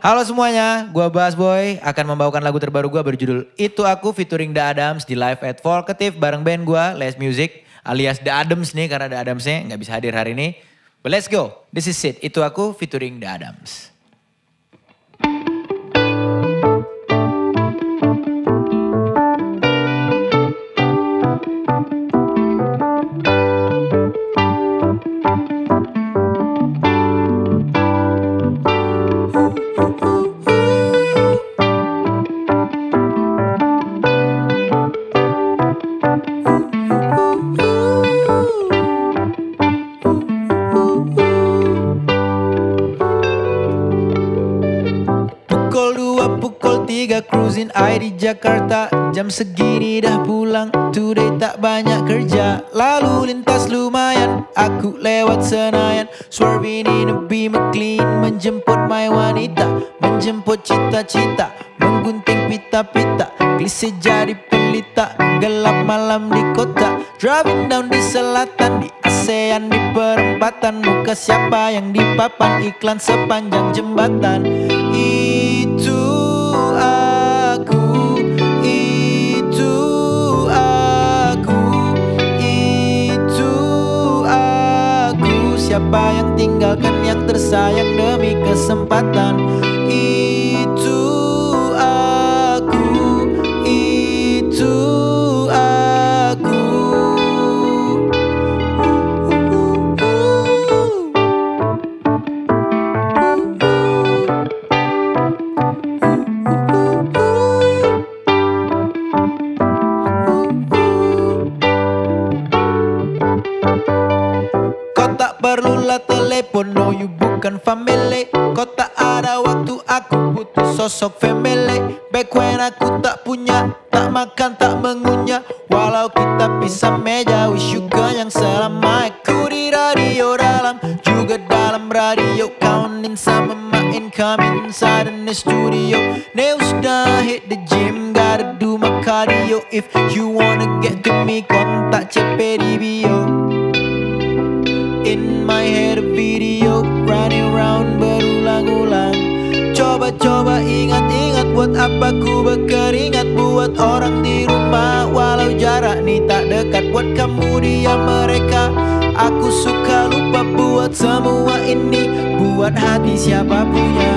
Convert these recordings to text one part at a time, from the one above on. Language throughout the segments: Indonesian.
Halo semuanya, gua Bas Boy akan membawakan lagu terbaru gua berjudul Itu Aku featuring The Adams di live at Volkatif bareng band gua Les Music alias The Adams nih karena The Adamsnya nggak bisa hadir hari ini. But let's go, this is it. Itu Aku featuring The Adams. Jakarta Jam segini dah pulang. Today tak banyak kerja Lalu lintas lumayan. Aku lewat Senayan Swerving in a beam clean. Menjemput my wanita Menjemput cita-cita. Menggunting pita-pita Klise jadi pelita. Gelap malam di kota Driving down di selatan. Di ASEAN di perempatan. Muka siapa yang dipapan? Iklan sepanjang jembatan Siapa yang tinggalkan yang tersayang demi kesempatan? Itu Kau tak ada waktu, aku butuh sosok family. Back when aku tak punya, tak makan, tak mengunyah. Walau kita pisah meja, wish you kenyang selama Aku di radio dalam, juga dalam radio. Counting sama my income inside in the studio. Nails done, hit the gym, gotta do my cardio. If you wanna get to me, kontak bio In my head a video Coba-coba ingat-ingat Buat apa ku berkeringat Buat orang di rumah. Walau jarak nih tak dekat Buat kamu dia mereka. Aku suka lupa buat semua ini. Buat hati siapa punya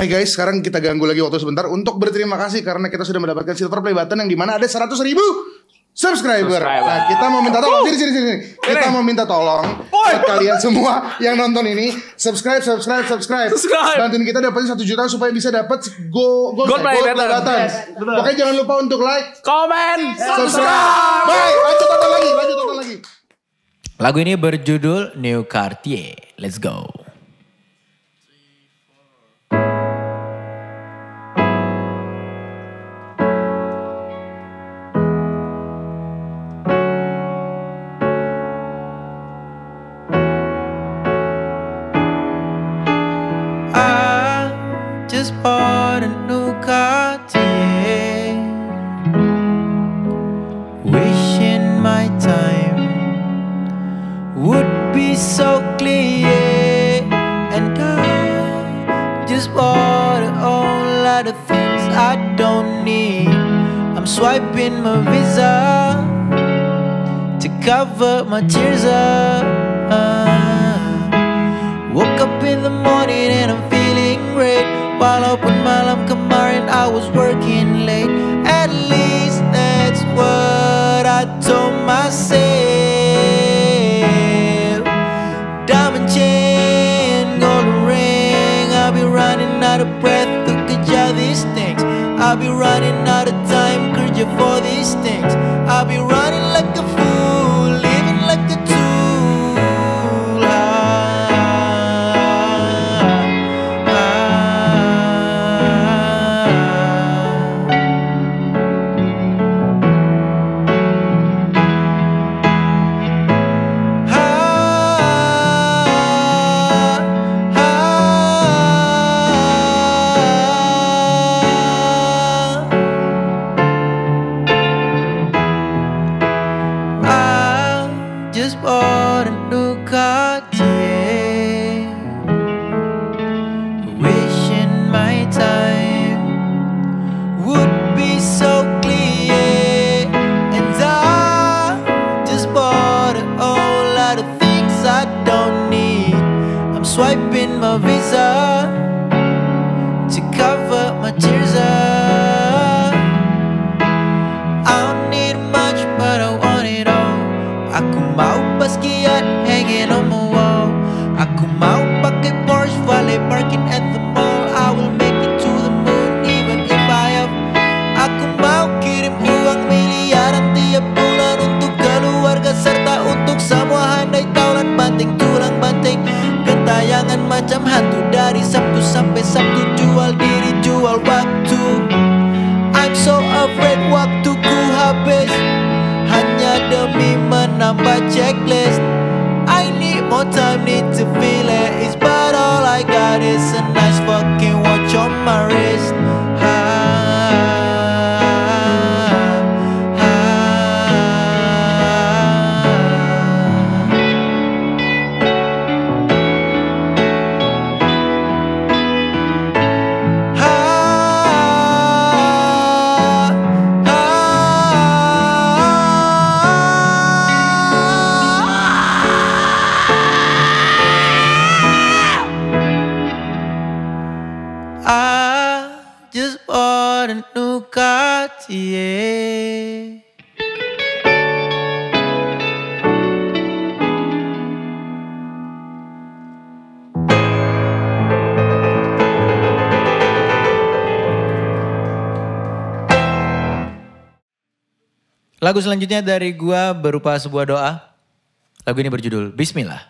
Hai guys, sekarang kita ganggu lagi waktu sebentar untuk berterima kasih karena kita sudah mendapatkan silver play button yang di mana ada 100 ribu subscriber. Subscriber. Nah, kita mau minta tolong sini sini sini. Kita mau minta tolong buat kalian semua yang nonton ini subscribe subscribe subscribe. Subscribe. Bantuin kita dapetin satu juta supaya bisa dapat go go Gold play button. Pokoknya jangan lupa untuk like, Komen, subscribe. Baik, lanjut tonton lagi, lanjut tonton lagi. Lagu ini berjudul New Cartier. Let's go. Lot of things I don't need. I'm swiping my visa to cover my tears up. Woke up in the morning and I'm feeling great. While open malam kemarin I was working late. At least that's what I told myself. I'll be running out of time kerja for these things. I'll be running more time, need to Lagu selanjutnya dari gua berupa sebuah doa. Lagu ini berjudul Bismillah.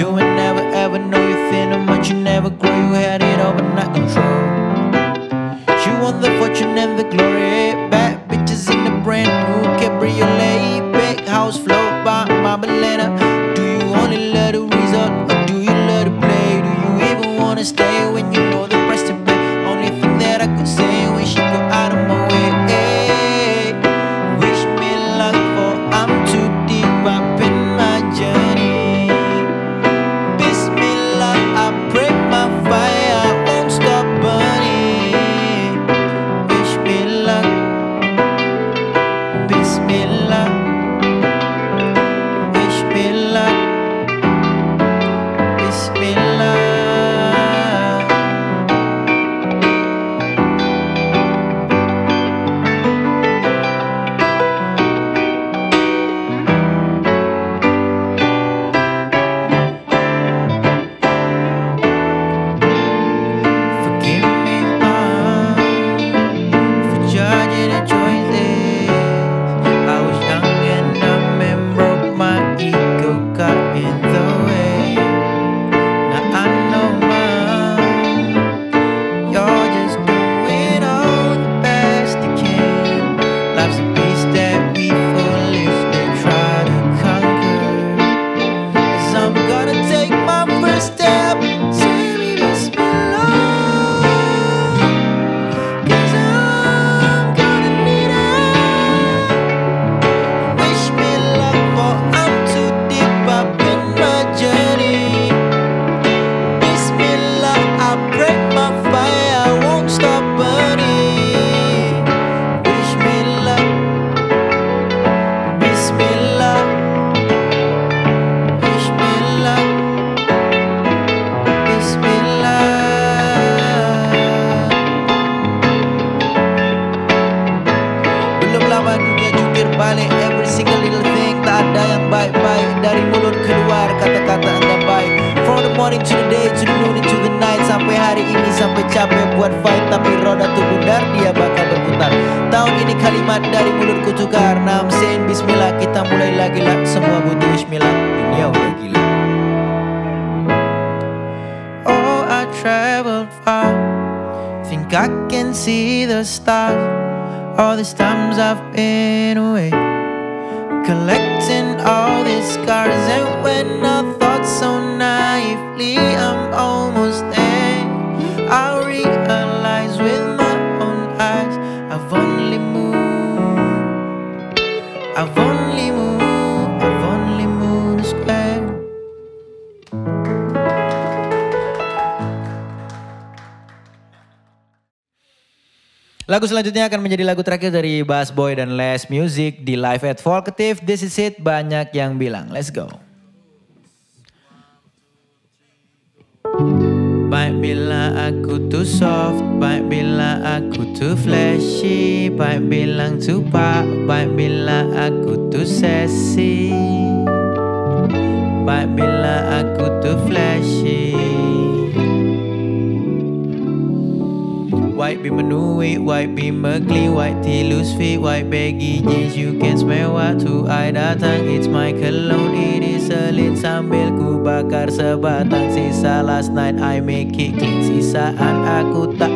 You will never ever know You're feeling much, you never grow, you had it all but not control. You want the fortune and the glory back. Baik-baik Dari mulut keluar kata-kata enggak baik. From the morning to the day To the noon to the night Sampai hari ini Sampai capek buat fight Tapi roda tuh bundar Dia bakal berputar. Tahun ini kalimat dari mulutku tukar I'm saying bismillah. Kita mulai lagi lah Semua butuh bismillah. Dunia udah gila. Oh I traveled far. Think I can see the stars. All these times I've been away. Collecting all these scars. And when I thought so naively Lagu selanjutnya akan menjadi lagu terakhir dari Bass Boy dan Les Music di Live at Volkative. This is it, banyak yang bilang. Let's go. Baik bilang aku too soft, baik bilang aku too flashy, baik bilang too pak, baik bilang aku too sassy, baik bilang aku too flashy. White be menui, white be megli, white tee loose fit, white baggy jeans You can smell waktu I datang It's my cologne, it is selin Sambil ku bakar sebatang Sisa. Last night I make it clean Sisaan aku tak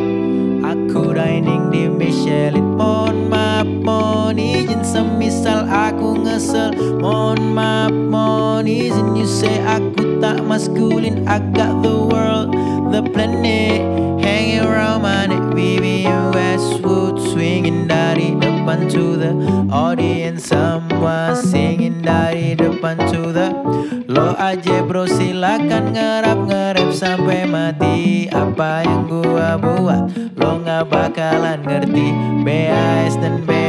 Aku dining di Michelin. Mohon maaf, mohon izin Semisal aku ngesel. Mohon maaf, mohon izin You say aku tak maskulin I got the world, the planet Hanging around my neck Vivian Westwood Swinging dari depan to the audience Someone singing dari depan to the Lo aja bro silakan ngerap ngerap sampai mati. Apa yang gua buat? Lo nggak bakalan ngerti BAS dan BOI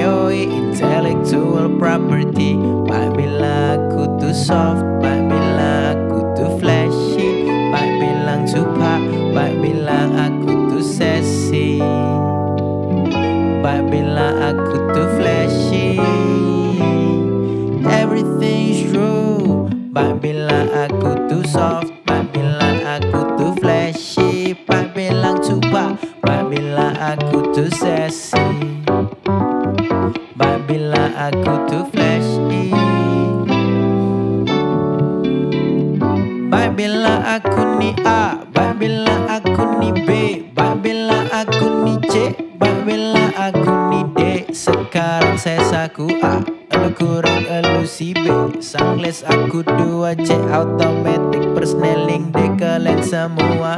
aku ni A Pak bilang aku ni B Baik bilang aku ni C Baik bilang aku ni D. Sekarang saya saku A Elu kurang elu si B. Sangles aku dua C Automatic persneling D Kalian semua.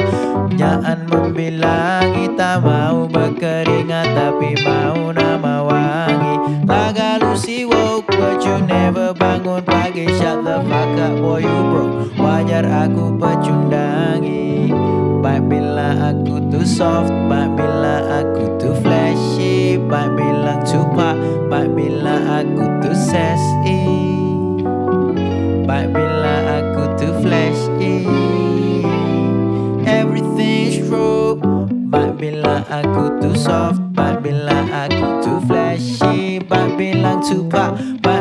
Jangan membilangi Tak mau berkeringat Tapi mau fuck up boy you broke. Wajar aku pecundangi. Baik bila aku too soft Baik bila aku too flashy Baik bilang tupak Baik bila aku too sassy Baik bila aku too flashy. Everything's true. Baik bila aku too soft Baik bila aku too flashy Baik bilang Baik